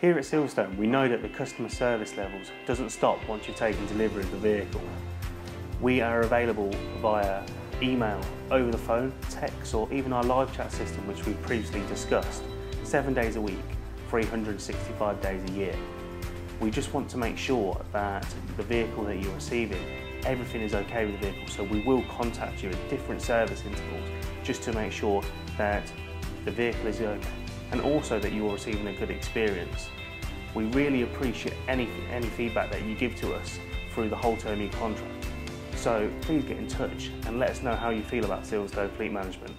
Here at Silverstone, we know that the customer service levels doesn't stop once you've taken delivery of the vehicle. We are available via email, over the phone, text, or even our live chat system, which we previously discussed, seven days a week, 365 days a year. We just want to make sure that the vehicle that you're receiving, everything is okay with the vehicle, so we will contact you at different service intervals just to make sure that the vehicle is okay and also that you're receiving a good experience. We really appreciate any, any feedback that you give to us through the whole term of your contract. So please get in touch and let us know how you feel about Silverstone Fleet Management.